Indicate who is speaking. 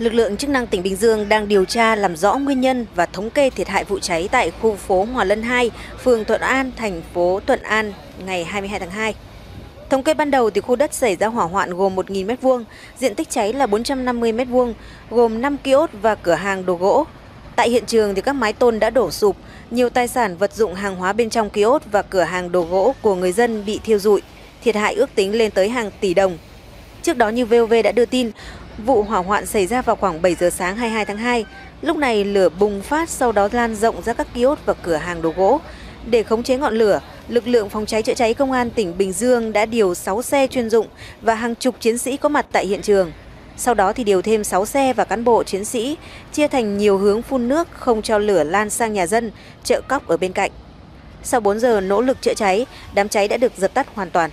Speaker 1: Lực lượng chức năng tỉnh Bình Dương đang điều tra làm rõ nguyên nhân và thống kê thiệt hại vụ cháy tại khu phố Hòa Lân 2, phường Thuận An, thành phố Thuận An ngày 22 tháng 2. Thống kê ban đầu thì khu đất xảy ra hỏa hoạn gồm 1.000 m2, diện tích cháy là 450 m2, gồm 5 kiosk và cửa hàng đồ gỗ. Tại hiện trường thì các mái tôn đã đổ sụp, nhiều tài sản vật dụng hàng hóa bên trong kiosk và cửa hàng đồ gỗ của người dân bị thiêu rụi, thiệt hại ước tính lên tới hàng tỷ đồng. Trước đó như VOV đã đưa tin, vụ hỏa hoạn xảy ra vào khoảng 7 giờ sáng 22 tháng 2. Lúc này lửa bùng phát sau đó lan rộng ra các kiosk và cửa hàng đồ gỗ. Để khống chế ngọn lửa, lực lượng phòng cháy chữa cháy công an tỉnh Bình Dương đã điều 6 xe chuyên dụng và hàng chục chiến sĩ có mặt tại hiện trường. Sau đó thì điều thêm 6 xe và cán bộ chiến sĩ chia thành nhiều hướng phun nước không cho lửa lan sang nhà dân, chợ cóc ở bên cạnh. Sau 4 giờ nỗ lực chữa cháy, đám cháy đã được dập tắt hoàn toàn.